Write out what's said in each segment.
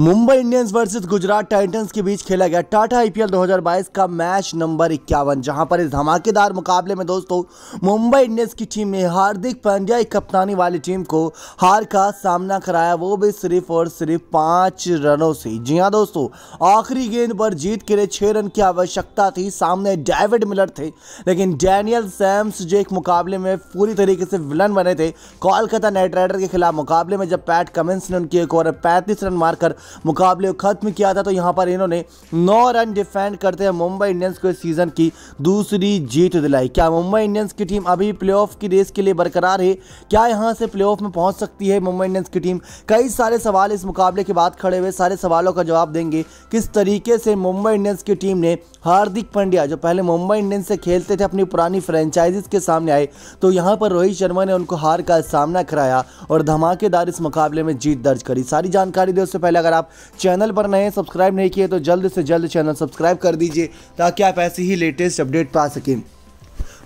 Mumbai Indians versus Gujarat Titans के बीच खेला गया टाटा आईपीएल 2022 का मैच नंबर इक्यावन। जहाँ पर इस धमाकेदार मुकाबले में दोस्तों, मुंबई इंडियंस की टीम ने हार्दिक पांड्या, एक कप्तानी वाली टीम को हार का सामना कराया। वो भी सिर्फ़ और सिर्फ़ पाँच रनों से। जी हाँ दोस्तों, आखिरी गेंद पर जीत के लिए छह रन की आवश्यकता थी। सामने डेविड मिलर थे, लेकिन डैनियल सैम्स जो एक मुकाबले में पूरी तरीके से विलन बने थे, कोलकाता नाइट राइडर के खिलाफ मुकाबले में जब पैट कमिंस ने उनकी एक और पैंतीस रन मारकर मुकाबले को खत्म किया था तो यहाँ पर इन्होंने नौ रन डिफेंड करते हैं मुंबई इंडियंस को इस सीज़न की दूसरी जीत दिलाई। क्या मुंबई इंडियंस की टीम अभी प्लेऑफ की रेस के लिए बरकरार है? क्या यहाँ से प्लेऑफ में पहुँच सकती है मुंबई इंडियंस की टीम कई सारे सवाल इस मुकाबले के बाद खड़े हुए, सारे सवालों का जवाब देंगे। किस तरीके से मुंबई इंडियंस की टीम ने हार्दिक पांड्या, जो पहले मुंबई इंडियंस से खेलते थे, अपनी पुरानी फ्रेंचाइजीज के सामने आए तो यहाँ पर रोहित शर्मा ने उनको हार का सामना कराया और धमाकेदार इस मुकाबले में जीत दर्ज करी। सारी जानकारी दे, उससे पहले अगर आप चैनल पर नए सब्सक्राइब नहीं किए तो जल्द से जल्द चैनल सब्सक्राइब कर दीजिए ताकि आप ऐसी ही लेटेस्ट अपडेट पा सकें।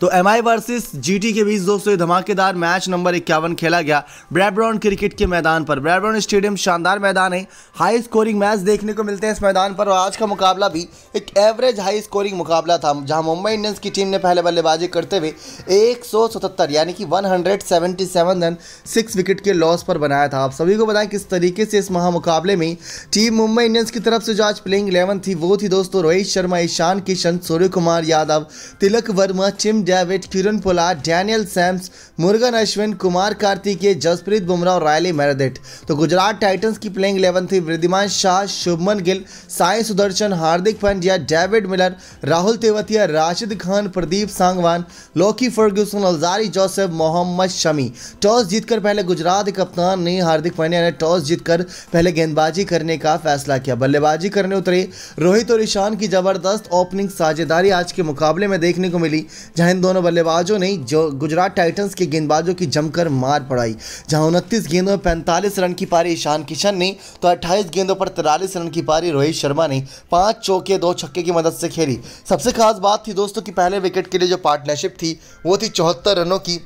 तो एम आई वर्सेस जीटी के बीच दोस्तों ये धमाकेदार मैच नंबर इक्यावन खेला गया ब्रैडब्राउन क्रिकेट के मैदान पर। ब्रैडब्राउन स्टेडियम शानदार मैदान है। हाई स्कोरिंग मैच देखने को मिलते हैं इस मैदान पर और आज का मुकाबला भी एक एवरेज हाई स्कोरिंग मुकाबला था, जहाँ मुंबई इंडियंस की टीम ने पहले बल्लेबाजी करते हुए एक सौ सतहत्तर, यानी कि 177 रन सिक्स विकेट के लॉस पर बनाया था। आप सभी को बताएँ किस तरीके से इस महामुकाबले में टीम मुंबई इंडियंस की तरफ़ से जो आज प्लेइंग इलेवन थी, वो थी दोस्तों Rohit Sharma, Ishan Kishan, Surya Kumar Yadav, Tilak Varma, Tim David Kieron Pollard Daniel Sams Murugan Ashwin, Kumar Kartikeya Jasprit Bumrah और रायली मेरदेट। तो गुजरात टाइटंस की प्लेइंग इलेवन थी Wriddhiman Saha Shubman Gill, Sai Sudharsan, Hardik Pandya, David Miller, Rahul Tewatia, Rashid Khan, Pradeep Sangwan, Lockie Ferguson, Alzarri Joseph, Mohammed Shami. Toss जीतकर पहले गुजरात कप्तान ने हार्दिक पांड्या ने toss जीतकर पहले गेंदबाजी करने का फैसला किया। बल्लेबाजी करने उतरे रोहित और ईशान की ज़बरदस्त ओपनिंग साझेदारी आज के मुकाबले में देखने को मिली, जहाँ इन दोनों बल्लेबाजों ने जो गुजरात टाइटंस के गेंदबाजों की जमकर मार पड़ाई, जहाँ उनतीस गेंदों में पैंतालीस रन की पारी ईशान किशन ने तो अट्ठाईस गेंदों पर तिरालीस रन की पारी रोहित शर्मा ने, पाँच चौके, दो छक्के की मदद से खेली। सबसे खास बात थी दोस्तों की पहले विकेट के लिए जो पार्टनरशिप थी, वो थी चौहत्तर रनों की।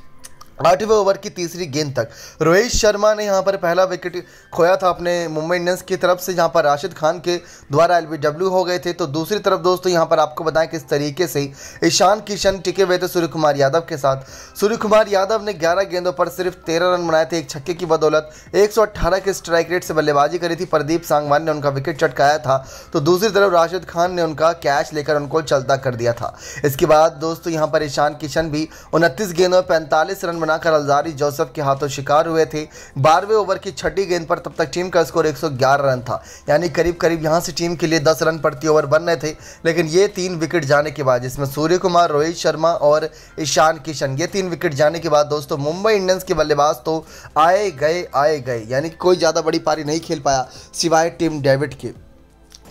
आठवें ओवर की तीसरी गेंद तक। रोहित शर्मा ने यहाँ पर पहला विकेट खोया था अपने मुंबई इंडियंस की तरफ़ से, जहाँ पर राशिद खान के द्वारा एलबीडब्ल्यू हो गए थे। तो दूसरी तरफ़ दोस्तों, यहाँ पर आपको बताएँ किस तरीके से ईशान किशन टिके हुए थे सूर्य कुमार यादव के साथ। सूर्य कुमार यादव ने ग्यारह गेंदों पर सिर्फ़ तेरह रन बनाए थे, एक छक्के की बदौलत, एक के स्ट्राइक रेट से बल्लेबाजी करी थी। प्रदीप सांगवान ने उनका विकेट चटकाया था। तो दूसरी तरफ़ राशिद खान ने उनका कैच लेकर उनको चलता कर दिया था। इसके बाद दोस्तों, यहाँ पर ईशान किशन भी उनतीस गेंदों में पैंतालीस रन बनाकर अलजारी जोसेफ के हाथों शिकार हुए थे। बारहवें ओवर की छठी गेंद पर तब तक टीम का स्कोर 111 रन था। यानी करीब करीब यहाँ से टीम के लिए 10 रन प्रति ओवर बन रहे थे। लेकिन ये तीन विकेट जाने के बाद, जिसमें सूर्य कुमार रोहित शर्मा और ईशान किशन, ये तीन विकेट जाने के बाद दोस्तों मुंबई इंडियंस के बल्लेबाज तो आए गए आए गए। यानी कोई ज़्यादा बड़ी पारी नहीं खेल पाया सिवाय टीम डेविड के।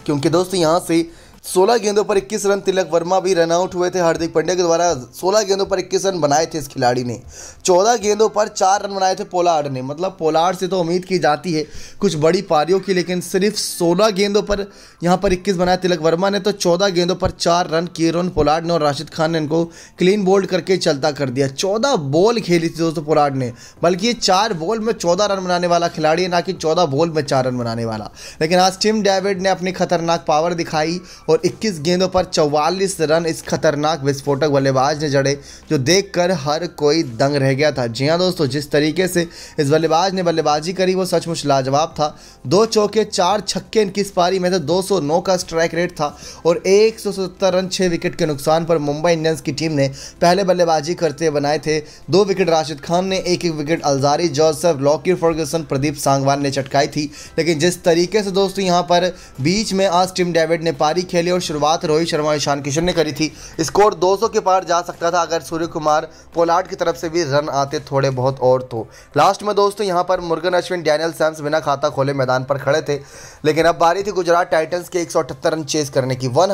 क्योंकि दोस्तों यहाँ से सोलह गेंदों पर 21 रन तिलक वर्मा भी रन आउट हुए थे हार्दिक पांड्या के द्वारा। 16 गेंदों पर 21 रन बनाए थे इस खिलाड़ी ने। 14 गेंदों पर चार रन बनाए थे पोलार्ड ने। मतलब पोलार्ड से तो उम्मीद की जाती है कुछ बड़ी पारियों की, लेकिन सिर्फ़ 16 गेंदों पर यहाँ पर 21 बनाए तिलक वर्मा ने तो 14 गेंदों पर चार रन किए रोन पोलार्ड ने और राशिद खान ने इनको क्लीन बोल्ड करके चलता कर दिया। चौदह बॉल खेली थी दोस्तों पोलार्ड ने, बल्कि ये चार बॉल में चौदह रन बनाने वाला खिलाड़ी है, ना कि चौदह बॉल में चार रन बनाने वाला। लेकिन आज टिम डेविड ने अपनी खतरनाक पावर दिखाई और और 21 गेंदों पर 44 रन इस खतरनाक विस्फोटक बल्लेबाज ने जड़े, जो देखकर हर कोई दंग रह गया था। जी हाँ दोस्तों, जिस तरीके से इस बल्लेबाज ने बल्लेबाजी करी, वो सचमुच लाजवाब था। दो चौके, चार छक्के इनकी इस पारी में थे 209 का स्ट्राइक रेट था और एक रन छः विकेट के नुकसान पर मुंबई इंडियंस की टीम ने पहले बल्लेबाजी करते बनाए थे। दो विकेट राशिद खान ने, एक एक wicket Alzarri Joseph Lockie Ferguson Pradeep Sangwan ने चटकाई थी। लेकिन जिस तरीके से दोस्तों यहाँ पर बीच में आज टीम डेविड ने पारी खेली खेली और शुरुआत रोहित शर्मा और ईशान किशन ने करी थी। स्कोर 200 के पार जा सकता था, अगर सूर्य कुमार पोलार्ड की तरफ़ से भी रन आते थोड़े बहुत और तो। लास्ट में दोस्तों, यहाँ पर मुर्गन अश्विन, डैनियल सैम्स बिना खाता खोले मैदान पर खड़े थे। लेकिन अब बारी थी गुजरात टाइटन्स के एक सौ अठहत्तर रन चेस करने की। वन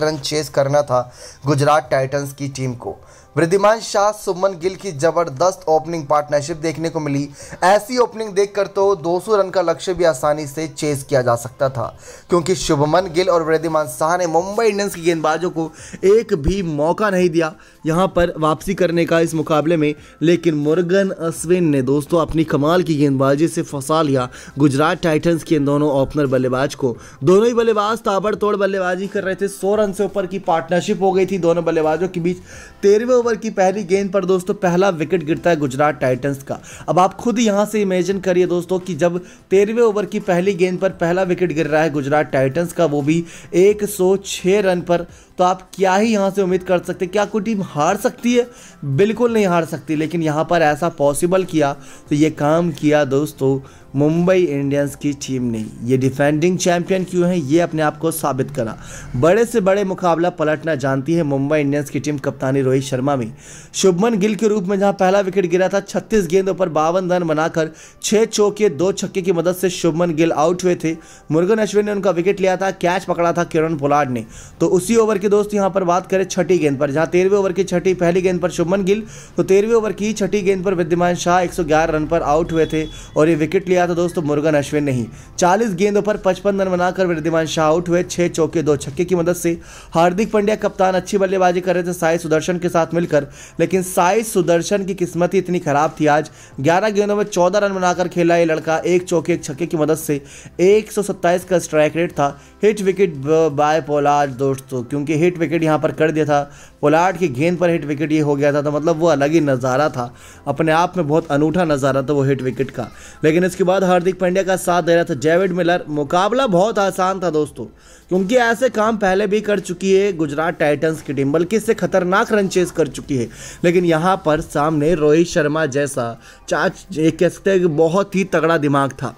रन चेस करना था गुजरात टाइटन्स की टीम को। वृद्धिमान शाह सुमन गिल की ज़बरदस्त ओपनिंग पार्टनरशिप देखने को मिली। ऐसी ओपनिंग देखकर तो 200 रन का लक्ष्य भी आसानी से चेस किया जा सकता था। क्योंकि शुभमन गिल और वृद्धिमान शाह ने मुंबई इंडियंस की गेंदबाजों को एक भी मौका नहीं दिया यहाँ पर वापसी करने का इस मुकाबले में। लेकिन मुर्गन अश्विन ने दोस्तों अपनी कमाल की गेंदबाजी से फंसा लिया। गुजरात टाइटन्स के इन दोनों ओपनर बल्लेबाज को। दोनों ही बल्लेबाज ताबड़तोड़ बल्लेबाजी कर रहे थे। सौ रन से ऊपर की पार्टनरशिप हो गई थी। दोनों बल्लेबाजों के बीच तेरहवें ओवर की पहली गेंद पर दोस्तों पहला विकेट गिरता है गुजरात टाइटंस का। अब आप खुद यहाँ से इमेजिन करिए दोस्तों कि जब तेरहवें ओवर की पहली गेंद पर पहला विकेट गिर रहा है गुजरात टाइटंस का, वो भी 106 रन पर तो आप क्या ही यहाँ से उम्मीद कर सकते क्या कोई टीम हार सकती है? बिल्कुल नहीं हार सकती, लेकिन यहाँ पर ऐसा पॉसिबल किया तो ये काम किया दोस्तों, मुंबई इंडियंस की टीम ने। ये डिफेंडिंग चैंपियन क्यों है, ये अपने आप को साबित करा बड़े से बड़े मुकाबला पलटना जानती है मुंबई इंडियंस की टीम कप्तानी रोहित शर्मा में। शुभमन गिल के रूप में जहाँ पहला विकेट गिरा था, छत्तीस गेंदों पर बावन रन बनाकर छह चौके, दो छक्के की मदद से शुभमन गिल आउट हुए थे। मुर्गन अश्विन ने उनका विकेट लिया था कैच पकड़ा था किरण पोलाड ने। तो उसी ओवर के दोस्त यहाँ पर बात करें छठी गेंद पर। जहाँ तेरहवें ओवर की छठी, पहली गेंद पर शुभमन गिल तो तेरहवें ओवर की छठी गेंद पर विद्यमान शाह एक रन पर आउट हुए थे और ये विकेट लिया था दोस्तों मुर्गन अश्विन ने ही। चालीस गेंदों पर पचपन रन बनाकर विद्यमान शाह आउट हुए, छह चौके, दो छक्के की मदद से। हार्दिक पांड्या कप्तान अच्छी बल्लेबाजी कर रहे थे साई सुदर्शन के साथ मिलकर, लेकिन साई सुदर्शन की किस्मत ही इतनी खराब थी आज। 11 गेंदों में 14 रन बनाकर खेला ये लड़का, एक चौके, एक छक्के की मदद से। 127 का स्ट्राइक रेट था। हिट विकेट बाय पोलार्ड दोस्तों, क्योंकि हिट विकेट यहाँ पर कर दिया था। पोलार्ड की गेंद पर हिट विकेट ये हो गया था तो मतलब वो अलग ही नज़ारा था। अपने आप में बहुत अनूठा नज़ारा था वो हिट विकेट का। लेकिन इसके बाद हार्दिक पांड्या का साथ दे रहा था डेविड मिलर मुकाबला बहुत आसान था दोस्तों, क्योंकि ऐसे काम पहले भी कर चुकी है गुजरात टाइटंस की टीम, बल्कि इससे खतरनाक रन चेस कर चुकी है। लेकिन यहाँ पर सामने रोहित शर्मा जैसा, चाच, एक कह सकते हैं बहुत ही तगड़ा दिमाग था।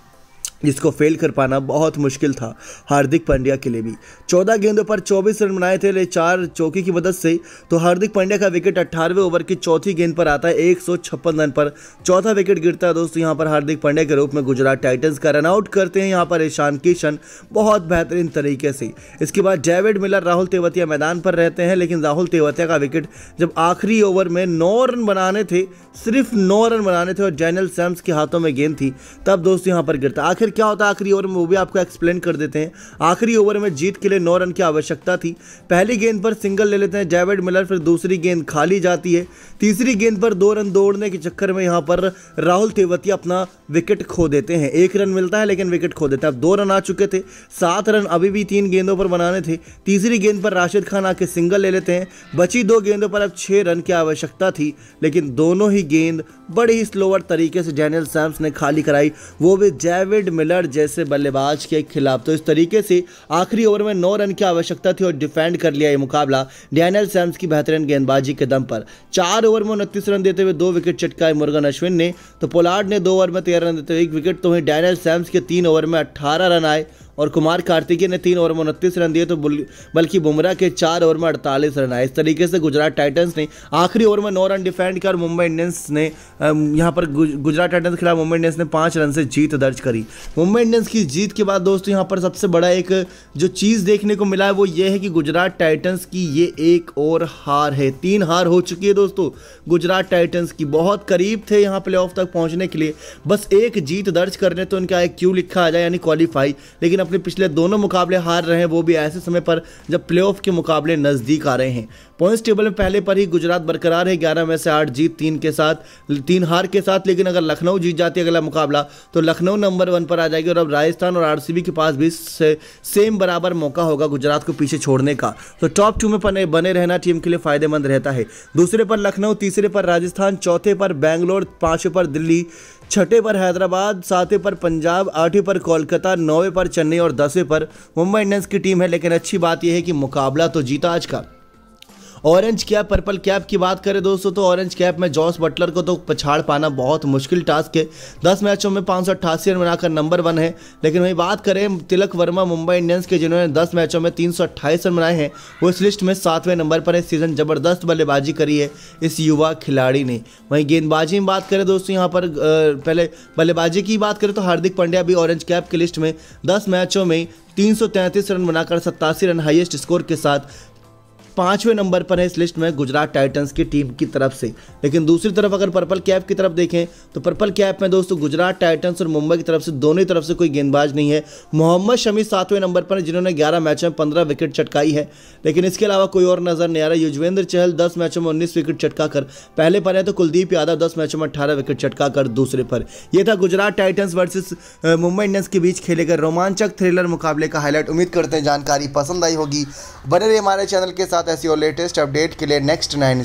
जिसको फेल कर पाना बहुत मुश्किल था, हार्दिक पांड्या के लिए भी। चौदह गेंदों पर चौबीस रन बनाए थे, ले चार चौकी की मदद से। तो हार्दिक पांड्या का विकेट अट्ठारहवें ओवर की चौथी गेंद पर आता है, एक सौ छप्पन रन पर। चौथा विकेट गिरता है दोस्तों, यहाँ पर हार्दिक पांड्या के रूप में गुजरात टाइटन्स का रनआउट करते हैं यहाँ पर ईशान किशन, बहुत बेहतरीन तरीके से। इसके बाद डेविड मिलर, राहुल तेवतिया मैदान पर रहते हैं, लेकिन राहुल तेवतिया का विकेट जब आखिरी ओवर में नौ रन बनाने थे, सिर्फ़ नौ रन बनाने थे और जैनल सैम्स के हाथों में गेंद थी, तब दोस्तों यहाँ पर गिरता आखिर क्या होता है? आखिरी ओवर में वो भी आपको एक्सप्लेन कर देते हैं। आखिरी ओवर में जीत के लिए नौ रन की आवश्यकता थी। पहली गेंद पर सिंगल ले लेते हैं डेविड मिलर फिर दूसरी गेंद खाली जाती है। तीसरी गेंद पर दो रन दौड़ने के चक्कर में यहाँ पर राहुल तेवतिया अपना विकेट खो देते हैं। एक रन मिलता है, लेकिन विकेट खो देते हैं। अब दो रन आ चुके थे। सात रन अभी भी तीन गेंदों पर बनाने थे। तीसरी गेंद पर राशिद खान आके सिंगल ले लेते हैं। बची दो गेंदों पर अब छः रन की आवश्यकता थी। लेकिन दोनों ही गेंद बड़े ही स्लोवर तरीके से डैनियल सैम्स ने खाली कराई, वो भी जेविड मिलर जैसे बल्लेबाज के खिलाफ। तो इस तरीके से आखिरी ओवर में नौ रन की आवश्यकता थी और डिफेंड कर लिया ये मुकाबला डैनियल सैम्स की बेहतरीन गेंदबाजी के दम पर। चार ओवर में उनतीस रन देते हुए दो विकेट चटकाए मुर्गन अश्विन ने। तो पोलार्ड ने दो ओवर में तेरह रन देते हुए एक विकेट तो वहीं डैनियल सैम्स के तीन ओवर में अट्ठारह रन आए। और कुमार कार्तिकेय ने तीन ओवर में उनतीस रन दिए तो बल्कि बुमराह के चार ओवर में अड़तालीस रन आए। इस तरीके से गुजरात टाइटंस ने आखिरी ओवर में नौ रन डिफेंड किया और मुंबई इंडियंस ने यहाँ पर गुजरात टाइटंस के खिलाफ मुंबई इंडियंस ने पाँच रन से जीत दर्ज करी। मुंबई इंडियंस की जीत के बाद दोस्तों, यहाँ पर सबसे बड़ा एक, जो चीज़ देखने को मिला है, वो ये है कि गुजरात टाइटन्स की ये एक और हार है। तीन हार हो चुकी है दोस्तों, गुजरात टाइटन्स की। बहुत करीब थे यहाँ प्ले तक पहुँचने के लिए। बस एक जीत दर्ज करने तो उनका एक क्यू लिखा आ जाए, यानी क्वालिफाई। लेकिन अपने पिछले दोनों मुकाबले हार रहे हैं वो भी ऐसे समय पर जब प्लेऑफ के मुकाबले नज़दीक आ रहे हैं। पॉइंट्स टेबल में पहले पर ही गुजरात बरकरार है ग्यारह में से आठ जीत तीन के साथ तीन हार के साथ लेकिन अगर लखनऊ जीत जाती है अगला मुकाबला तो लखनऊ नंबर वन पर आ जाएगी और अब राजस्थान और आरसीबी के पास भी से, सेम बराबर मौका होगा गुजरात को पीछे छोड़ने का। तो टॉप टू में बने रहना टीम के लिए फ़ायदेमंद रहता है। दूसरे पर लखनऊ तीसरे पर राजस्थान चौथे पर बैंगलोर पाँचवें पर दिल्ली छठे पर हैदराबाद, सातवें पर पंजाब, आठवें पर कोलकाता, नौवें पर चेन्नई और दसवें पर मुंबई इंडियंस की टीम है, लेकिन अच्छी बात यह है कि मुकाबला तो जीता आज का। ऑरेंज कैप पर्पल कैप की बात करें दोस्तों तो ऑरेंज कैप में जॉस बटलर को तो पछाड़ पाना बहुत मुश्किल टास्क है। दस मैचों में पाँच सौ अट्ठासी रन बनाकर नंबर वन है। लेकिन वही बात करें, तिलक वर्मा मुंबई इंडियंस के, जिन्होंने दस मैचों में तीन सौ अट्ठाईस रन बनाए हैं, वो इस लिस्ट में सातवें नंबर पर इस सीज़न ज़बरदस्त बल्लेबाजी करी है इस युवा खिलाड़ी ने। वहीं गेंदबाजी में बात करें दोस्तों, यहाँ पर पहले बल्लेबाजी की बात करें तो हार्दिक पांड्या भी ऑरेंज कैप की लिस्ट में दस मैचों में तीन सौ तैंतीस रन बनाकर सत्तासी रन हाईएस्ट स्कोर के साथ पाँचवें नंबर पर है इस लिस्ट में गुजरात टाइटंस की टीम की तरफ़ से। लेकिन दूसरी तरफ़ अगर पर्पल कैप की तरफ़ देखें तो पर्पल कैप में दोस्तों गुजरात टाइटंस और मुंबई की तरफ़ से दोनों ही तरफ़ से कोई गेंदबाज नहीं है। मोहम्मद शमी सातवें नंबर पर जिन्होंने ग्यारह मैचों में पंद्रह विकेट चटकाई है। लेकिन इसके अलावा कोई और नज़र नहीं आ रहा। युजवेंद्र चहल दस मैचों में उन्नीस विकेट चटका कर पहले पर है तो कुलदीप यादव दस मैचों में अठारह विकेट चटका कर दूसरे पर। यह था Gujarat Titans versus Mumbai Indians के बीच खेले गए रोमांचक थ्रिलर मुकाबले का हाईलाइट। उम्मीद करते हैं जानकारी पसंद आई होगी। बने रही हमारे चैनल के साथ ऐसी और लेटेस्ट अपडेट के लिए नेक्स्ट नाइन